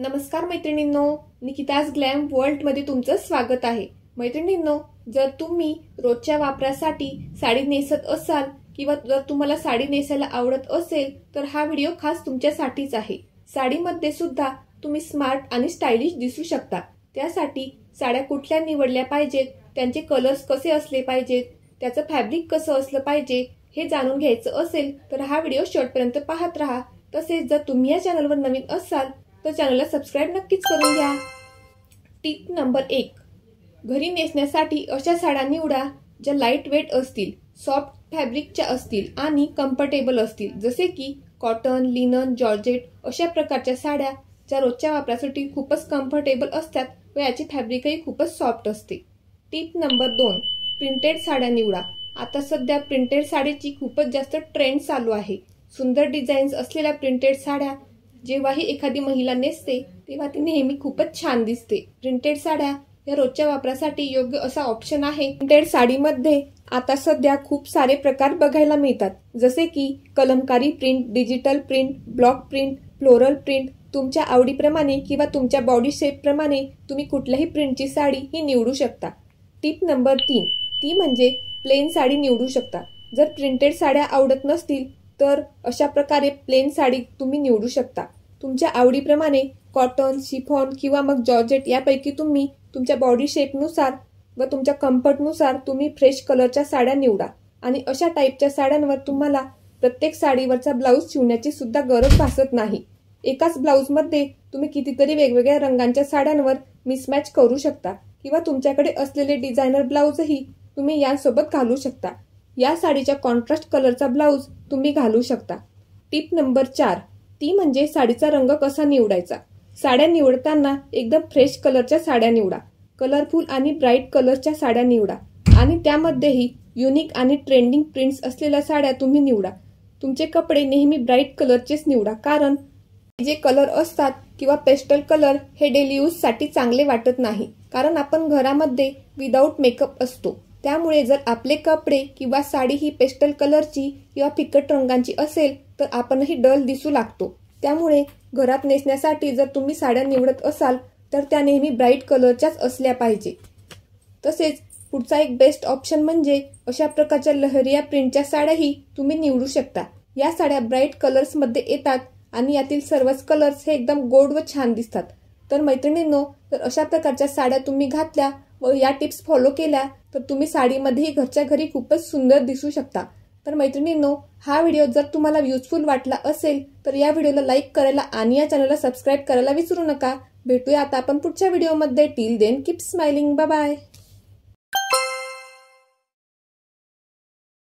नमस्कार मैत्रिणींनो निकिताज ग्लॅम वर्ल्डमध्ये तुमचं स्वागत आहे. मैत्रिणींनो जर तुम्ही रोजच्या वापरासाठी साडी नेसत असाल किंवा जर तुम्हाला साडी नेसायला आवडत असेल तर हा व्हिडिओ खास तुमच्यासाठीच आहे. साडीमध्ये सुद्धा तुम्ही स्मार्ट आणि स्टायलिश दिसू शकता. त्यासाठी साड्या कुठल्या निवडल्या पाहिजेत त्यांचे कलर्स कसे असले पाहिजेत त्याचं फॅब्रिक कसं असलं पाहिजे हे जाणून घ्यायचं असेल तर हा व्हिडिओ शेवटपर्यंत पाहत राहा. तसेच जर तुम्ही या चॅनलवर नवीन असाल तर चॅनलला सबस्क्राईब नक्कीच करून घ्या. टिप नंबर एक. घरी नेसण्यासाठी अशा साड्या निवडा ज्या लाइट वेट असतील सॉफ्ट फॅब्रिकच्या असतील आणि कम्फर्टेबल असतील. जसे की कॉटन लिनन जॉर्जेट अशा प्रकारच्या साड्या ज्या रोजच्या वापरासाठी खूपच कम्फर्टेबल असतात व याची फॅब्रिकही खूपच सॉफ्ट असते. टिप नंबर दोन. प्रिंटेड साड्या निवडा. आता सध्या प्रिंटेड साडीची खूपच जास्त ट्रेंड चालू आहे. सुंदर डिझाईन्स असलेल्या प्रिंटेड साड्या जेव्हाही एखादी महिला नेसते तेव्हा ती नेहमी खूपच छान दिसते. प्रिंटेड साड्या या रोजच्या वापरासाठी योग्य असा ऑप्शन आहे. प्रिंटेड साडीमध्ये आता सध्या खूप सारे प्रकार बघायला मिळतात. जसे की kalamkari print digital print block print floral print तुमच्या आवडीप्रमाणे किंवा तुमच्या बॉडी शेप प्रमाणे तुम्ही कुठल्याही प्रिंटची साडी ही निवडू शकता. टिप नंबर तीन. ती म्हणजे प्लेन साडी निवडू शकता. जर प्रिंटेड साड्या आवडत नसतील तर अशा प्रकारे प्लेन साडी तुम्ही निवडू शकता. तुमच्या आवडीप्रमाणे कॉटन शिफॉन किंवा मग जॉर्जेट यापैकी तुम्ही तुमच्या बॉडी शेपनुसार व तुमच्या कम्फर्टनुसार तुम्ही फ्रेश कलरच्या साड्या निवडा. आणि अशा टाईपच्या साड्यांवर तुम्हाला प्रत्येक साडीवरचा ब्लाऊज शिवण्याची सुद्धा गरज भासत नाही. एकाच ब्लाऊजमध्ये तुम्ही कितीतरी वेगवेगळ्या रंगांच्या साड्यांवर मिसमॅच करू शकता किंवा तुमच्याकडे असलेले डिझायनर ब्लाऊजही तुम्ही यासोबत घालू शकता. या साडीच्या कॉन्ट्रास्ट कलरचा ब्लाऊज तुम्ही घालू शकता. टिप नंबर चार. ती म्हणजे साडीचा रंग कसा निवडायचा? साड्या निवडताना एकदम फ्रेश कलरच्या साड्या निवडा. कलरफुल आणि ब्राईट कलरच्या साड्या निवडा. आणि त्यामध्येही युनिक आणि ट्रेंडिंग प्रिंट्स असलेल्या साड्या तुम्ही निवडा. तुमचे कपडे नेहमी ब्राईट कलरचेच निवडा. कारण जे कलर असतात किंवा पेस्टल कलर हे डेली यूजसाठी चांगले वाटत नाही. कारण आपण घरामध्ये विदाऊट मेकअप असतो. त्यामुळे जर आपले कपडे किंवा साडी ही पेस्टल कलरची किंवा फिकट रंगांची असेल तर आपणही डल दिसू लागतो. त्यामुळे घरात नेसण्यासाठी जर तुम्ही साड्या निवडत असाल तर त्या नेहमी ब्राईट कलरच्याच असल्या पाहिजे. तसेच पुढचा एक बेस्ट ऑप्शन म्हणजे अशा प्रकारच्या लहरिया प्रिंटच्या साड्याही तुम्ही निवडू शकता. या साड्या ब्राईट कलर्समध्ये येतात आणि यातील सर्वच कलर्स हे एकदम गोड व छान दिसतात. तर मैत्रिणींनो तर अशा प्रकारच्या साड्या तुम्ही घातल्या व या टिप्स फॉलो केल्या तर तुम्ही साडीमध्येही घरच्या घरी खूपच सुंदर दिसू शकता. तर मैत्रिणींनो हा व्हिडिओ जर तुम्हाला युजफुल वाटला असेल तर या व्हिडिओला लाईक करायला आणि या चॅनलला सबस्क्राईब करायला विसरू नका. भेटूया आता आपण पुढच्या व्हिडिओमध्ये till then keep smiling bye